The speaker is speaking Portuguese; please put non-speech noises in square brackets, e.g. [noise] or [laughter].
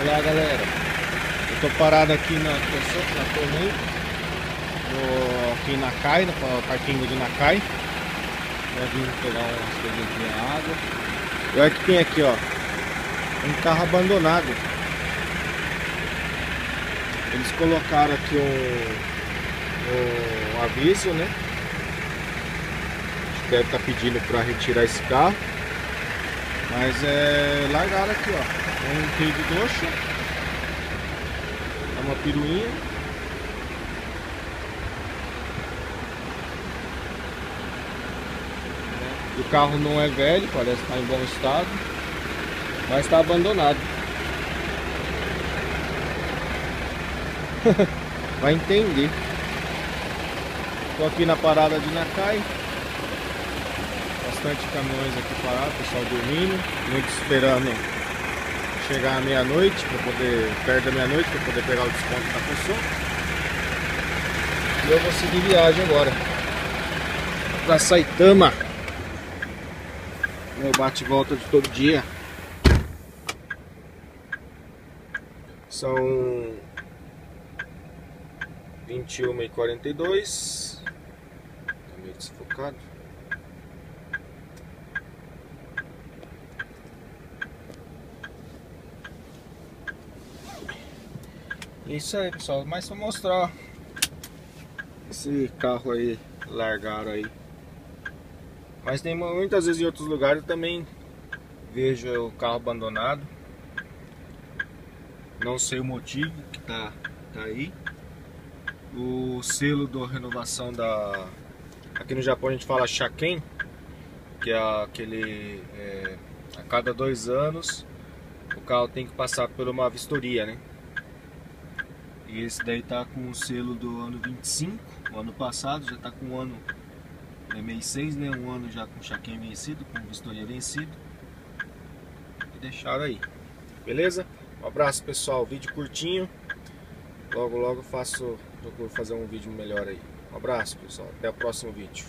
Olá galera, eu tô parado aqui na na torneio, aqui na CAI, no parquinho de Nakai. Vai vir pegar umas coisas de água. E olha que tem aqui, ó, um carro abandonado. Eles colocaram aqui um, um aviso, né? Deve estar tá pedindo para retirar esse carro. Mas é. Largaram aqui, ó um queijo doce, é uma piruinha. O carro não é velho, parece estar em bom estado, mas está abandonado. [laughs] Vai entender. Estou aqui na parada de Nakai. Bastante caminhões aqui parados, pessoal dormindo, muitos esperando chegar à meia-noite, para poder, perto da meia-noite, para poder pegar o desconto da pessoa. E eu vou seguir viagem agora. Para Saitama. Meu bate e volta de todo dia. São 21 e 42 Tá meio desfocado. Isso aí pessoal, mas só mostrar esse carro aí, largaram aí. Mas tem muitas vezes em outros lugares também vejo o carro abandonado. Não sei o motivo que tá, tá aí. O selo da renovação da... Aqui no Japão a gente fala Shaken, que é aquele... É, a cada dois anos o carro tem que passar por uma vistoria, né? E esse daí tá com o selo do ano 25, o ano passado já tá com o ano é, 66, né? Um ano já com chaquinha vencido, com vistoria vencido. E deixaram aí. Beleza? Um abraço pessoal, vídeo curtinho. Logo logo faço, procuro fazer um vídeo melhor aí. Um abraço pessoal, até o próximo vídeo.